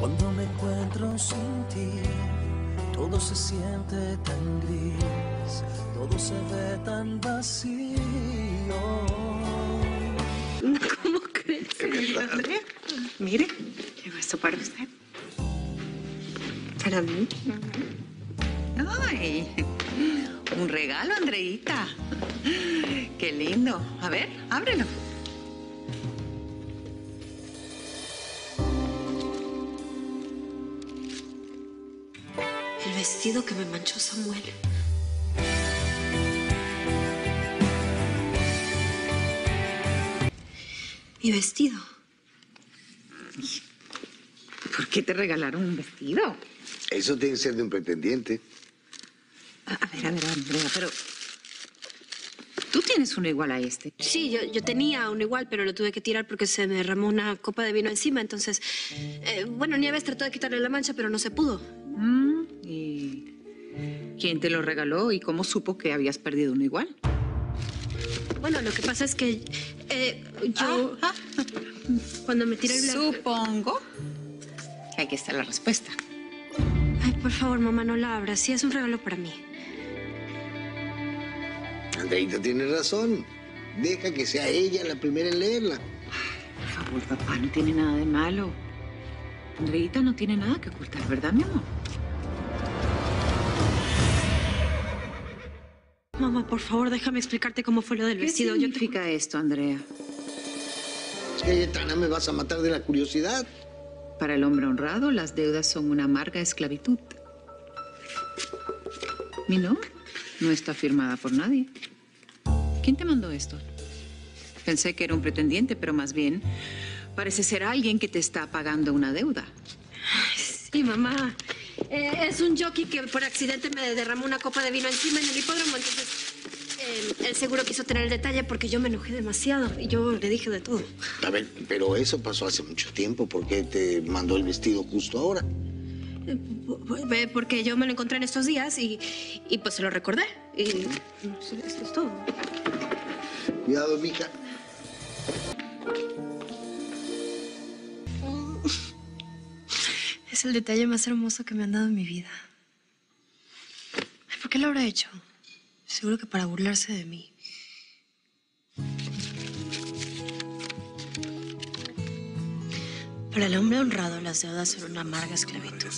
Cuando me encuentro sin ti, todo se siente tan gris, todo se ve tan vacío. ¿Cómo crees, Andrea? Mire, llevo esto para usted. ¿Para mí? Ay, un regalo, Andreita. Qué lindo. A ver, ábrelo. Vestido que me manchó Samuel. Mi vestido. ¿Por qué te regalaron un vestido? Eso tiene que ser de un pretendiente. A, a ver, a ver, Andrea, pero... Tú tienes uno igual a este. Sí, yo, yo tenía uno igual, pero lo tuve que tirar porque se me derramó una copa de vino encima. Entonces, eh, bueno, Nieves trató de quitarle la mancha, pero no se pudo. Mm, ¿Y quién te lo regaló y cómo supo que habías perdido uno igual? Bueno, lo que pasa es que eh, yo, Ah, cuando me tiré el blanco... Supongo que aquí está la respuesta. Ay, por favor, mamá, no la abras. Sí, es un regalo para mí. Andreita tiene razón. Deja que sea ella la primera en leerla. Por favor, papá, no tiene nada de malo. Andreita no tiene nada que ocultar, ¿verdad, mi amor? Mamá, por favor, déjame explicarte cómo fue lo del ¿Qué vestido. Yo te- significa esto, Andrea? Cayetana, me vas a matar de la curiosidad. Para el hombre honrado, las deudas son una amarga esclavitud. Mi no, no está firmada por nadie. ¿Quién te mandó esto? Pensé que era un pretendiente, pero más bien parece ser alguien que te está pagando una deuda. Sí, mamá. Eh, es un jockey que por accidente me derramó una copa de vino encima en el hipódromo, entonces eh, él seguro quiso tener el detalle porque yo me enojé demasiado y yo le dije de todo. A ver, pero eso pasó hace mucho tiempo. ¿Por qué te mandó el vestido justo ahora? Eh, p- Porque yo me lo encontré en estos días y, y pues se lo recordé. Y pues, eso es todo. Cuidado, mija. Es el detalle más hermoso que me han dado en mi vida. ¿Por qué lo habrá hecho? Seguro que para burlarse de mí. Para el hombre honrado, las deudas son una amarga esclavitud.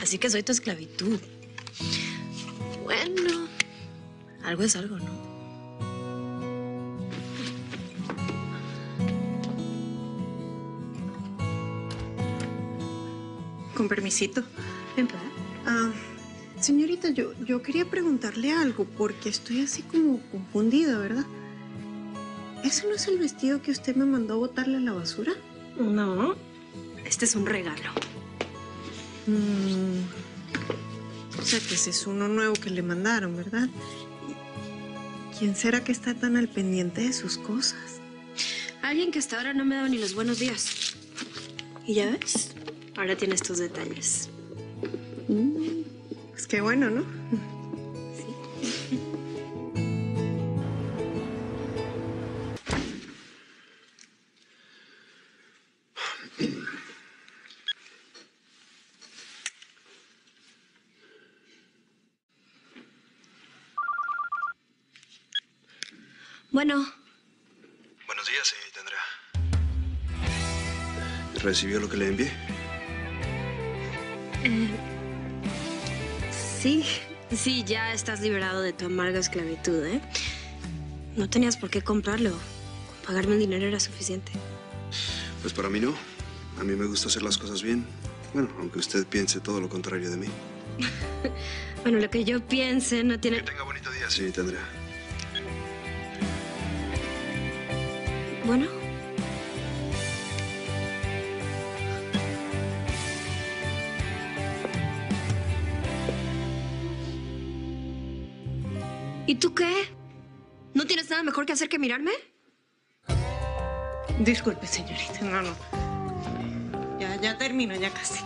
Así que soy tu esclavitud. Bueno, algo es algo, ¿no? Con permisito. Ven. Ah, señorita, yo, yo quería preguntarle algo porque estoy así como confundida, ¿verdad? ¿Ese no es el vestido que usted me mandó a botarle a la basura? No, este es un regalo. Mm, O sea, que ese es uno nuevo que le mandaron, ¿verdad? ¿Quién será que está tan al pendiente de sus cosas? Alguien que hasta ahora no me daba ni los buenos días. ¿Y ya ves? Ahora tiene estos detalles. Pues qué bueno, ¿no? Bueno, Buenos días, señorita Andrea. ¿Recibió lo que le envié? Sí, sí, ya estás liberado de tu amarga esclavitud, ¿eh? No tenías por qué comprarlo. Con pagarme el dinero era suficiente. Pues para mí no. A mí me gusta hacer las cosas bien. Bueno, aunque usted piense todo lo contrario de mí. Bueno, lo que yo piense no tiene... Que tenga bonito día, señorita Andrea. Bueno. ¿Y tú qué? ¿No tienes nada mejor que hacer que mirarme? Disculpe, señorita, no, no. Ya, ya termino, ya casi.